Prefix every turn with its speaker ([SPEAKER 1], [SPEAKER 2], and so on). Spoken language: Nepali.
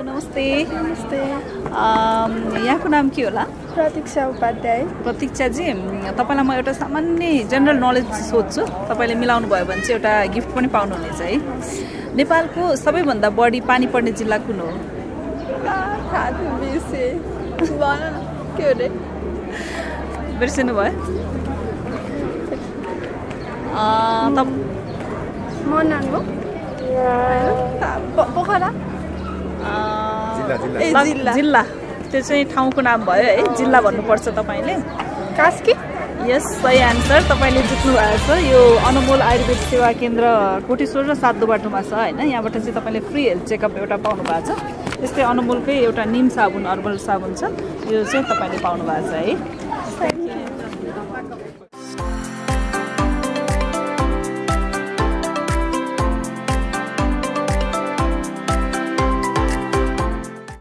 [SPEAKER 1] नमस्ते।
[SPEAKER 2] नमस्ते।
[SPEAKER 1] यहाँको नाम के होला?
[SPEAKER 2] प्रतीक्षा उपाध्याय।
[SPEAKER 1] प्रतीक्षाजी तपाईँलाई म एउटा सामान्य जेनरल नलेज सोध्छु। तपाईँले मिलाउनु भयो भने चाहिँ एउटा गिफ्ट पनि पाउनुहुनेछ है। नेपालको सबैभन्दा बढी पानी पर्ने जिल्ला कुन हो?
[SPEAKER 2] के
[SPEAKER 1] बिर्सिनु भयो।
[SPEAKER 2] पोखरा? ए, जिल्ला।
[SPEAKER 1] जिल्ला। त्यो चाहिँ ठाउँको नाम भयो है। जिल्ला भन्नुपर्छ तपाईँले।
[SPEAKER 2] कास्की?
[SPEAKER 1] यस सही एन्सर तपाईँले जित्नु भएको छ। यो अनमोल आयुर्वेद सेवा केन्द्र कोटेश्वर र सातो बाटोमा छ होइन? यहाँबाट चाहिँ तपाईँले फ्री हेल्थ चेकअप एउटा पाउनु भएको छ। त्यस्तै अनमोलकै एउटा निम साबुन अर्बल साबुन छ। यो चाहिँ तपाईँले पाउनु भएको छ है।